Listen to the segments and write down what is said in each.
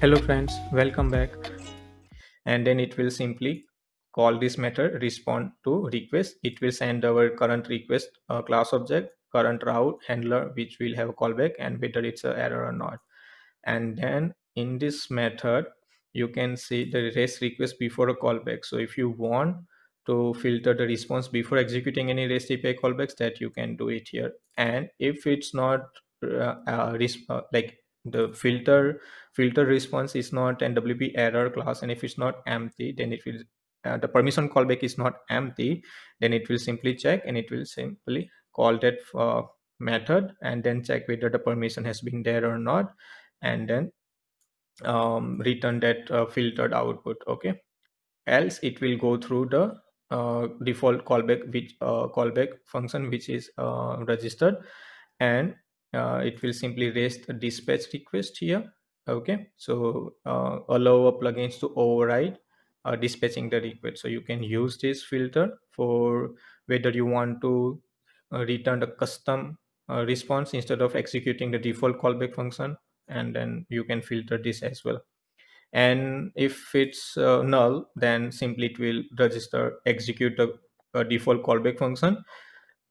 hello friends. Welcome back. And then it will simply call this method respond to request. It will send our current request uh, class object current route handler which will have a callback and whether it's an error or not. And then in this method you can see the rest request before a callback. So if you want to filter the response before executing any REST API callbacks that you can do it here. And if it's not uh, uh, uh like the filter filter response is not an WP error class and if it's not empty then it will uh, the permission callback is not empty then it will simply check and it will simply call that uh, method and then check whether the permission has been there or not. And then um, return that uh, filtered output okay? Else it will go through the uh, default callback which uh, callback function which is uh, registered. And uh, it will simply rest the dispatch request here okay? So uh, allow plugins to override dispatching the request. So you can use this filter for whether you want to return the custom response instead of executing the default callback function and then you can filter this as well. And if it's uh, null then simply it will register execute the default callback function.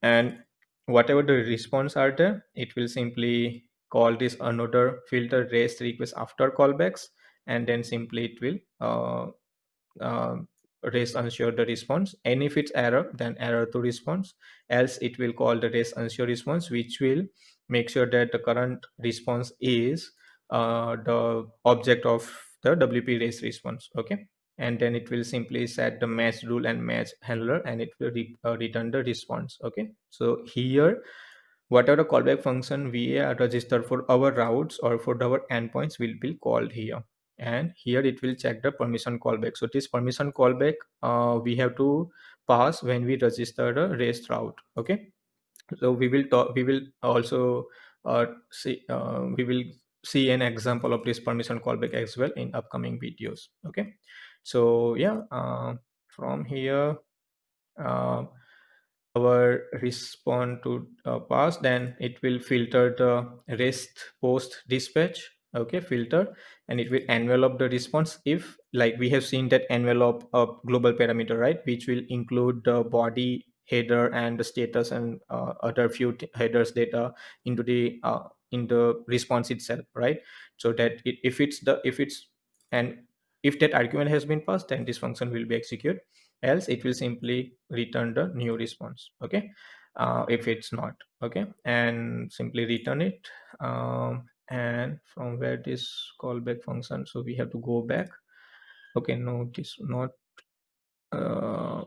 And whatever the response are there it will simply call this another filter rest request after callbacks and then simply it will uh, uh, rest ensure the response. And if it's error then error to response. Else it will call the rest ensure response which will make sure that the current response is uh, the object of the wp rest response okay? And then it will simply set the match rule and match handler and it will re uh, return the response okay? So here whatever the callback function we are registered for our routes or for our endpoints will be called here. And here it will check the permission callback. So this permission callback uh, we have to pass when we register the rest route okay so we will talk we will also uh, see uh, we will see an example of this permission callback as well in upcoming videos. Okay? So yeah uh, from here uh, our respond to pass then it will filter the rest post dispatch. Okay? Filter. And it will envelope the response if like we have seen that envelope of global parameter right? Which will include the body header and the status and uh, other few headers data into the uh, in the response itself right so that it, if it's the if it's and if that argument has been passed, then this function will be executed. Else it will simply return the new response. Okay. Uh, if it's not okay and simply return it um, and from where this callback function so we have to go back okay no this not uh,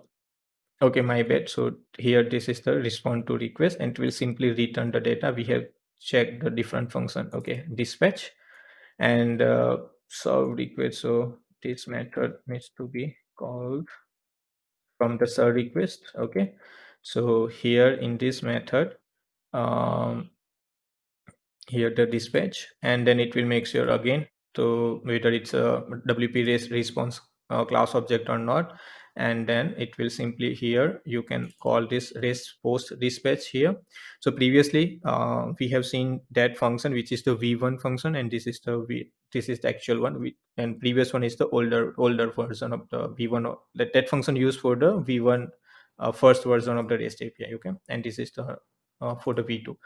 okay my bad. So here this is the respond to request and it will simply return the data. We have checked the different function. Okay dispatch and uh, serve request. So this method needs to be called from the serve request. Okay so here in this method um, here the dispatch and then it will make sure again to whether it's a wp response uh, class object or not and then it will simply here you can call this rest post dispatch here. So previously uh, we have seen that function which is the v1 function and this is the v this is the actual one. We, and previous one is the older older version of the v1 that that function used for the v1 uh, first version of the rest api okay? And this is the uh, for the v2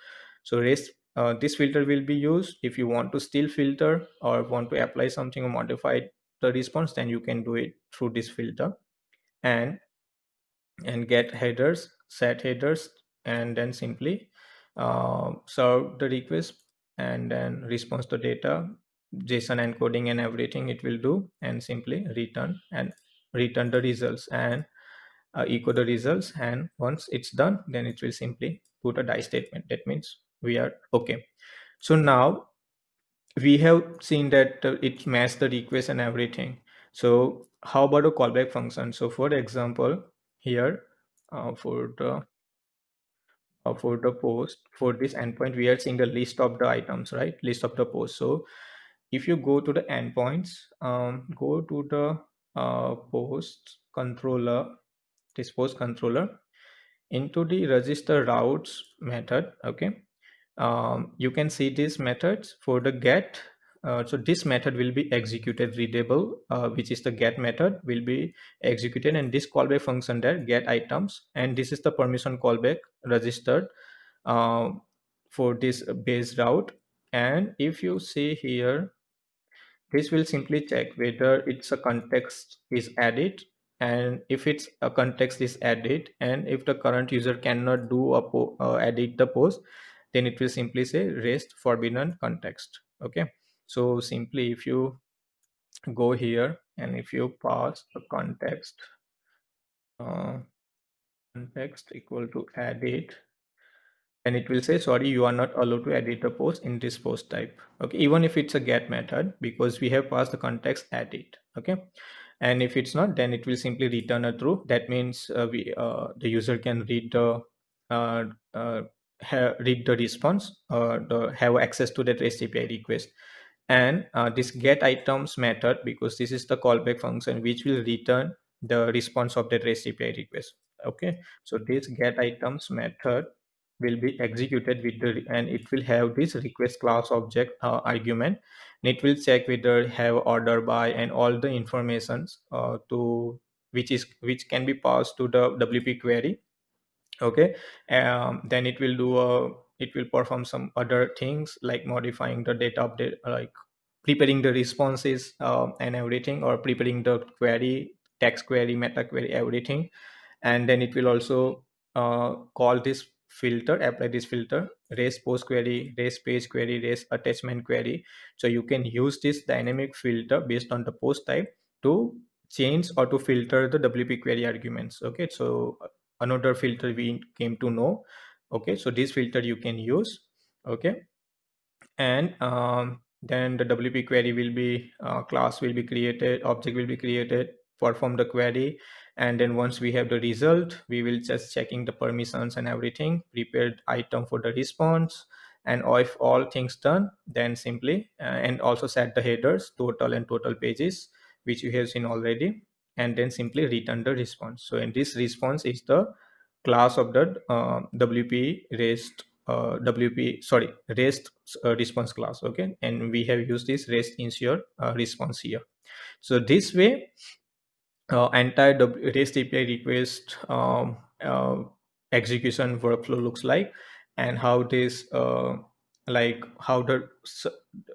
so rest uh, this filter will be used. If you want to still filter or want to apply something or modify the response then you can do it through this filter and and get headers set headers and then simply uh, serve the request and then response to data json encoding and everything it will do and simply return and return the results and uh, echo the results and once it's done then it will simply put a die statement. That means we are okay. So now we have seen that uh, it matched the request and everything so how about a callback function? So for example, here uh, for the uh, for the post for this endpoint, we are seeing the list of the items, right? List of the post. So if you go to the endpoints, um, go to the uh, post controller this post controller into the register routes method okay um, you can see these methods for the get uh, so this method will be executed readable uh, which is the get method will be executed and this callback function there get items. And this is the permission callback registered uh, for this base route. And if you see here this will simply check whether it's a context is added. And if it's a context is added and if the current user cannot do a uh, edit the post then it will simply say rest forbidden context. Okay so simply if you go here and if you pass the context uh, context equal to edit and it will say sorry you are not allowed to edit a post in this post type. Okay? Even if it's a get method because we have passed the context edit. Okay? And if it's not then it will simply return a true. That means uh, we uh, the user can read the uh, uh read the response or the, have access to that REST API request and uh, this get items method because this is the callback function which will return the response of that REST API request. Okay? So this get items method will be executed with the and it will have this request class object uh, argument. And it will check whether have order by and all the informations uh, to which is which can be passed to the wp query. Okay? Um, then it will do a it will perform some other things like modifying the data update like preparing the responses uh, and everything or preparing the query text query meta query everything. And then it will also uh, call this filter apply this filter REST post query REST page query REST attachment query. So you can use this dynamic filter based on the post type to change or to filter the wp query arguments. Okay so another filter we came to know okay so this filter you can use okay? And um, then the wp query will be uh, class will be created object will be created perform the query. And then once we have the result we will just checking the permissions and everything prepared item for the response. And if all things done then simply uh, and also set the headers total and total pages which you have seen already. And then simply return the response. So in this response is the class of the uh, wp rest uh, wp sorry rest uh, response class okay? And we have used this rest ensure uh, response here. So this way uh, entire REST API request um, execution workflow looks like and how this like how the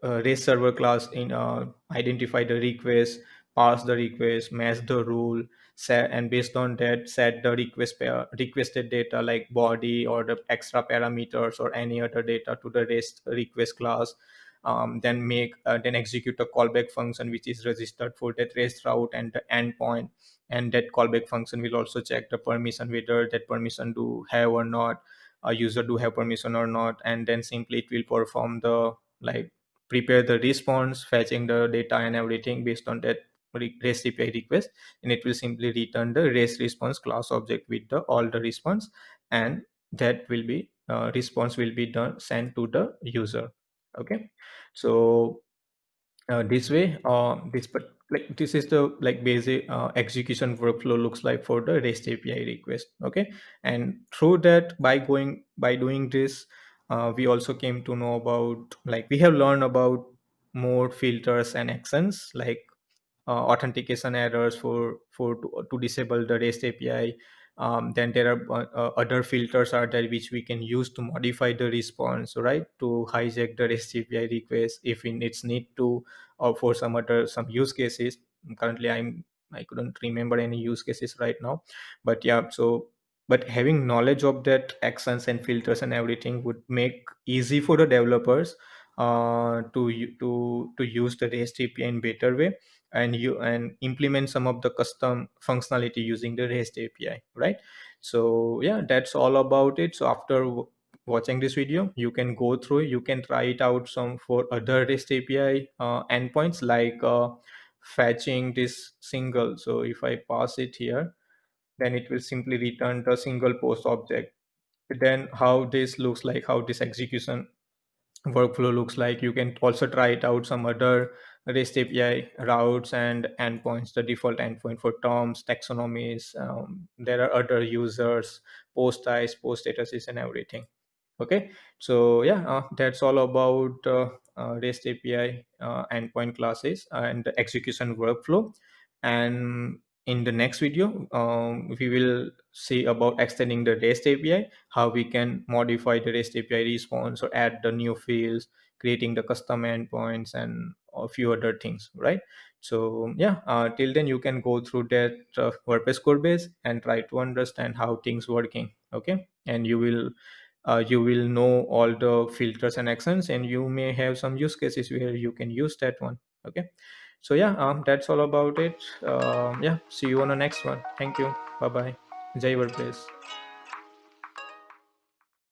uh, REST server class in uh, identify the request, pass the request, match the rule, and based on that set the request pair, requested data like body or the extra parameters or any other data to the REST request class um, then make uh, then execute a callback function which is registered for that rest route and the endpoint. And that callback function will also check the permission whether that permission do have or not a user do have permission or not and then simply it will perform the like prepare the response fetching the data and everything based on that REST API request and it will simply return the REST response class object with the all the response and that will be uh, response will be done sent to the user. Okay? So uh, this way uh, this but like this is the like basic uh, execution workflow looks like for the rest api request. Okay? And through that by going by doing this uh, we also came to know about like we have learned about more filters and actions like authentication errors for for to, to disable the rest api um, then there are uh, uh, other filters are there which we can use to modify the response right? To hijack the rest api request if in it's need to or for some other some use cases. Currently i'm i couldn't remember any use cases right now. But yeah so but having knowledge of that actions and filters and everything would make easy for the developers uh, to to to use the REST API in better way and you and implement some of the custom functionality using the REST API, right? So yeah, that's all about it. So after watching this video, you can go through, you can try it out some for other REST API uh, endpoints like uh, fetching this single. So if I pass it here, then it will simply return the single post object. Then how this looks like, how this execution workflow looks like. You can also try it out some other REST API routes and endpoints, the default endpoint for terms, taxonomies. Um, there are other users, post types, post statuses, and everything. Okay, so yeah, uh, that's all about uh, uh, REST API uh, endpoint classes and the execution workflow. And in the next video, um, we will see about extending the REST API, how we can modify the REST API response or add the new fields, creating the custom endpoints and a few other things, right? So yeah, uh, till then you can go through that uh, WordPress code base and try to understand how things working. Okay, and you will uh, you will know all the filters and actions and you may have some use cases where you can use that one okay so yeah um that's all about it. Um, yeah see you on the next one. Thank you. Bye bye jai wordpress